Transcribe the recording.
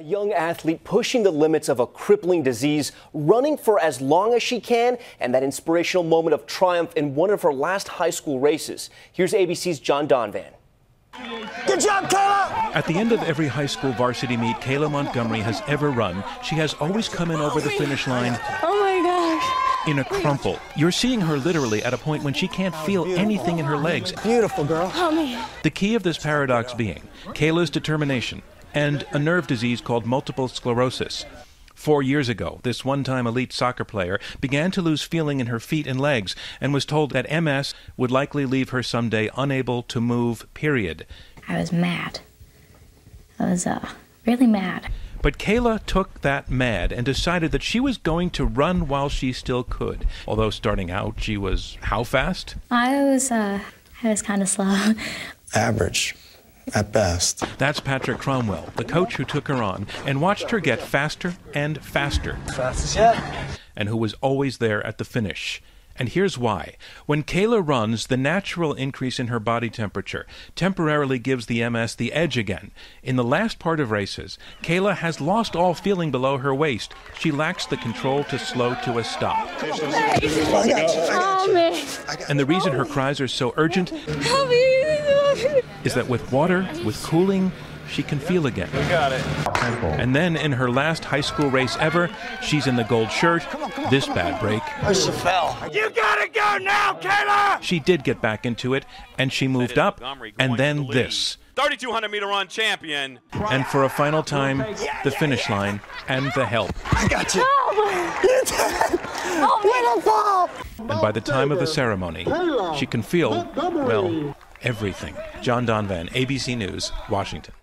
A young athlete pushing the limits of a crippling disease, running for as long as she can, and that inspirational moment of triumph in one of her last high school races. Here's ABC's John Donvan. Good job, Kayla! At the end of every high school varsity meet Kayla Montgomery has ever run, she has always come in over the finish line. Oh my gosh. In a crumple. You're seeing her literally at a point when she can't feel anything in her legs. Beautiful, girl. Oh man. The key of this paradox being Kayla's determination and a nerve disease called multiple sclerosis. Four years ago, this one time elite soccer player began to lose feeling in her feet and legs and was told that MS would likely leave her someday unable to move, period. I was mad. I was uh, really mad. But Kayla took that mad and decided that she was going to run while she still could. Although starting out, she was how fast? I was, uh, I was kind of slow. Average at best. That's Patrick Cromwell, the coach who took her on and watched her get faster and faster. Fastest yet. And who was always there at the finish. And here's why. When Kayla runs, the natural increase in her body temperature temporarily gives the MS the edge again. In the last part of races, Kayla has lost all feeling below her waist. She lacks the control to slow to a stop. Oh man. And the reason her cries are so urgent Help me. Is that with water, with cooling, she can feel again. We Got it. And then in her last high school race ever, she's in the gold shirt. This bad break. Oh, she fell. You gotta go now, Kayla! She did get back into it, and she moved up, and then this. 3,200 meter run champion. And for a final time, the finish line and the help. I got you. You did. Oh, Little fall. And by the time of the ceremony, she can feel, well, everything. John Donvan, ABC News, Washington.